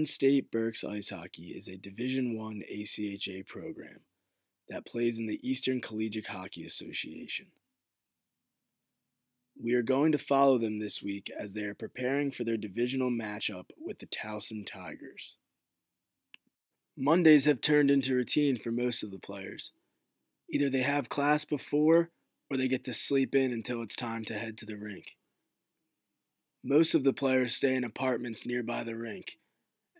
Penn State Berks Ice Hockey is a Division I ACHA program that plays in the Eastern Collegiate Hockey Association. We are going to follow them this week as they are preparing for their divisional matchup with the Towson Tigers. Mondays have turned into routine for most of the players. Either they have class before or they get to sleep in until it's time to head to the rink. Most of the players stay in apartments nearby the rink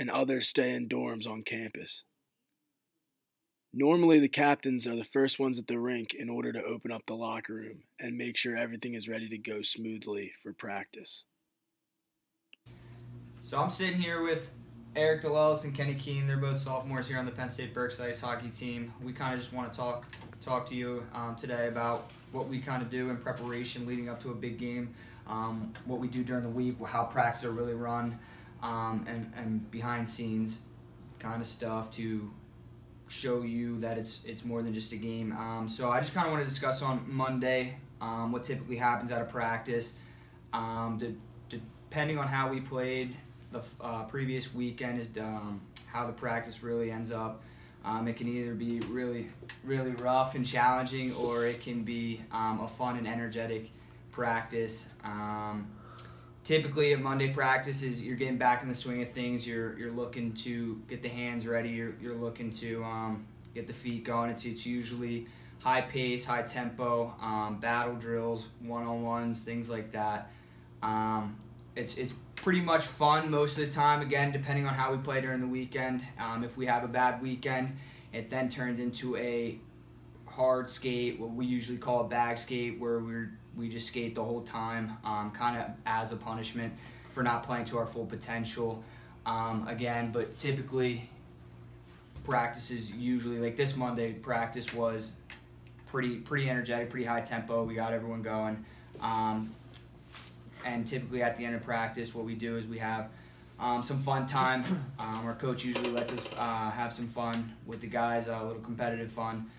and others stay in dorms on campus. Normally, the captains are the first ones at the rink in order to open up the locker room and make sure everything is ready to go smoothly for practice. So I'm sitting here with Eric DeLellis and Kenny Keene. They're both sophomores here on the Penn State Berks ice hockey team. We kind of just want to talk talk to you um, today about what we kind of do in preparation leading up to a big game, um, what we do during the week, how practice are really run, um, and, and behind scenes kind of stuff to show you that it's it's more than just a game. Um, so I just kind of want to discuss on Monday um, what typically happens out of practice. Um, de- depending on how we played the uh, previous weekend is um, how the practice really ends up. Um, it can either be really, really rough and challenging, or it can be um, a fun and energetic practice. Typically at Monday practices, you're getting back in the swing of things. You're you're looking to get the hands ready. You're, you're looking to um, get the feet going. It's it's usually high pace, high tempo, um, battle drills, one on ones, things like that. Um, it's it's pretty much fun most of the time. Again, depending on how we play during the weekend. Um, if we have a bad weekend, it then turns into a hard skate, what we usually call a bag skate, where we're we just skate the whole time, um, kind of as a punishment for not playing to our full potential. Um, again, but typically practices usually like this Monday practice was pretty pretty energetic, pretty high tempo. We got everyone going. Um, and typically at the end of practice, what we do is we have um, some fun time. Um, our coach usually lets us uh, have some fun with the guys, a little competitive fun.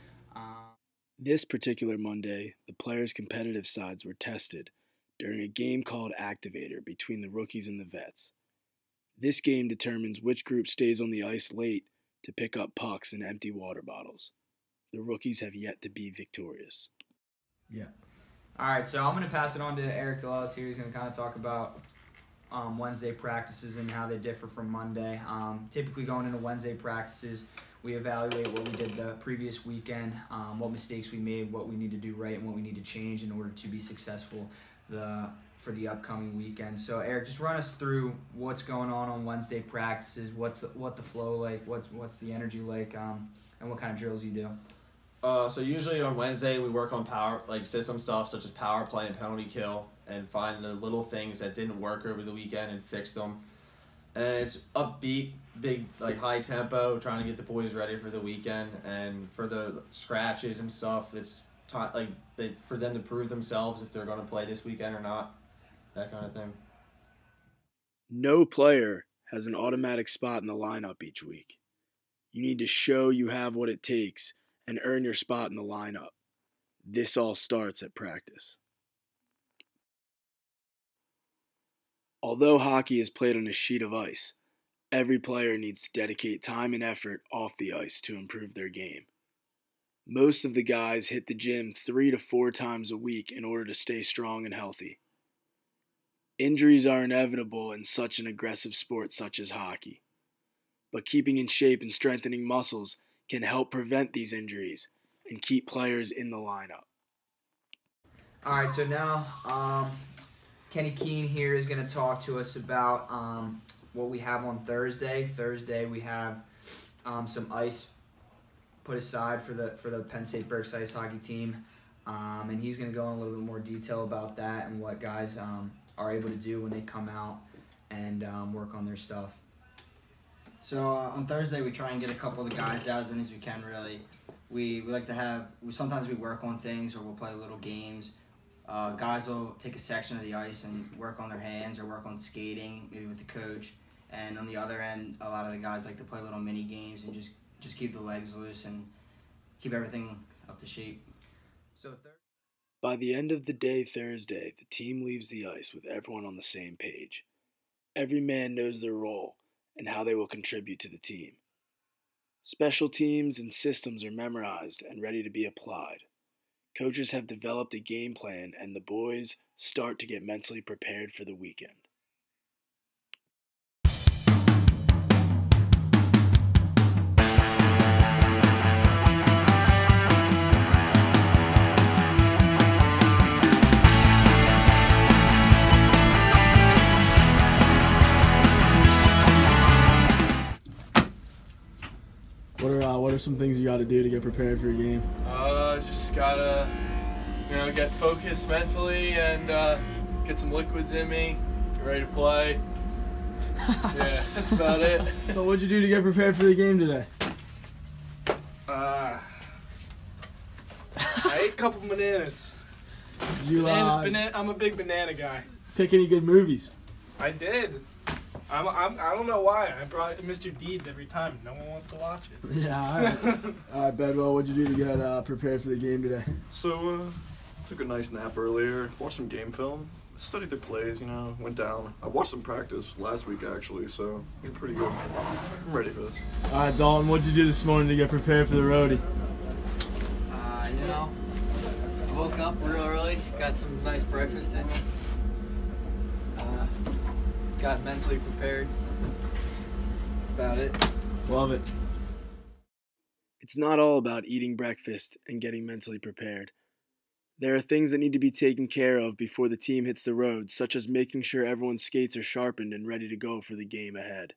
This particular Monday, the players' competitive sides were tested during a game called Activator between the rookies and the vets. This game determines which group stays on the ice late to pick up pucks and empty water bottles. The rookies have yet to be victorious. Yeah. All right, so I'm going to pass it on to Eric DeLellis here. He's going to kind of talk about um, Wednesday practices and how they differ from Monday. Um, typically, going into Wednesday practices, we evaluate what we did the previous weekend, um, what mistakes we made, what we need to do right, and what we need to change in order to be successful the for the upcoming weekend. So Eric, just run us through what's going on on Wednesday practices. What's the, what the flow like? What's what's the energy like? Um, and what kind of drills you do? Uh, so usually on Wednesday we work on power like system stuff such as power play and penalty kill, and find the little things that didn't work over the weekend and fix them and it's upbeat, big like high tempo, trying to get the boys ready for the weekend and for the scratches and stuff. It's time like they for them to prove themselves if they're going to play this weekend or not, that kind of thing. No player has an automatic spot in the lineup each week. You need to show you have what it takes and earn your spot in the lineup. This all starts at practice. Although hockey is played on a sheet of ice, every player needs to dedicate time and effort off the ice to improve their game. Most of the guys hit the gym three to four times a week in order to stay strong and healthy. Injuries are inevitable in such an aggressive sport such as hockey, but keeping in shape and strengthening muscles can help prevent these injuries and keep players in the lineup. All right, so now um, Kenny Keene here is going to talk to us about um, what we have on Thursday. Thursday we have um, some ice put aside for the for the Penn State Berks ice hockey team, um, and he's going to go in a little bit more detail about that and what guys um, are able to do when they come out and um, work on their stuff. So uh, on Thursday we try and get a couple of the guys out as many as we can. Really, we we like to have. We sometimes we work on things or we'll play little games uh, guys will take a section of the ice and work on their hands or work on skating, maybe with the coach. And on the other end, a lot of the guys like to play little mini games and just just keep the legs loose and keep everything up to shape. So by the end of the day Thursday, the team leaves the ice with everyone on the same page. Every man knows their role, and how they will contribute to the team. Special teams and systems are memorized and ready to be applied. Coaches have developed a game plan, and the boys start to get mentally prepared for the weekend. Got to do to get prepared for your game? Uh, just gotta, you know, get focused mentally and uh, get some liquids in me, get ready to play. yeah, that's about it. So what'd you do to get prepared for the game today? Uh, I ate a couple bananas. You Banana, uh, banana, I'm a big banana guy. pick any good movies? I did. I'm, I'm, I don't know why. I brought Mr. Deeds every time. No one wants to watch it. Yeah. All right. all right, Bedwell. What'd you do to get uh, prepared for the game today? So, uh, took a nice nap earlier, watched some game film, studied their plays, you know, went down. I watched some practice last week actually, so I'm pretty good. I'm ready for this. All right, Dalton. What'd you do this morning to get prepared for the roadie? Uh, you know, I woke up real early, got some nice breakfast in me. Uh, got mentally prepared. That's about it. Love it. It's not all about eating breakfast and getting mentally prepared. There are things that need to be taken care of before the team hits the road, such as making sure everyone's skates are sharpened and ready to go for the game ahead.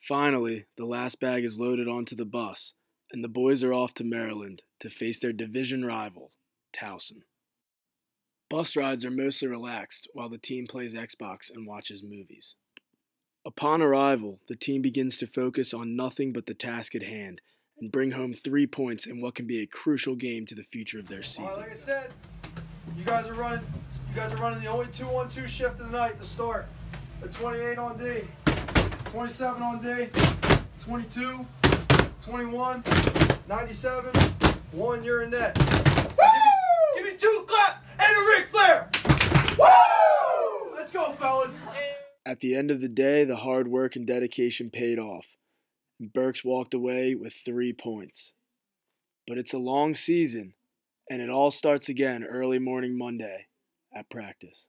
Finally, the last bag is loaded onto the bus, and the boys are off to Maryland to face their division rival, Towson. Bus rides are mostly relaxed while the team plays Xbox and watches movies. Upon arrival, the team begins to focus on nothing but the task at hand and bring home three points in what can be a crucial game to the future of their season. right, like I said, you guys are running. You guys are running the only two-on-two shift of the night to start. A 28 on D, 27 on D, 22, 21, 97. One, you're in net. At the end of the day, the hard work and dedication paid off. Berks walked away with three points. But it's a long season, and it all starts again early morning Monday at practice.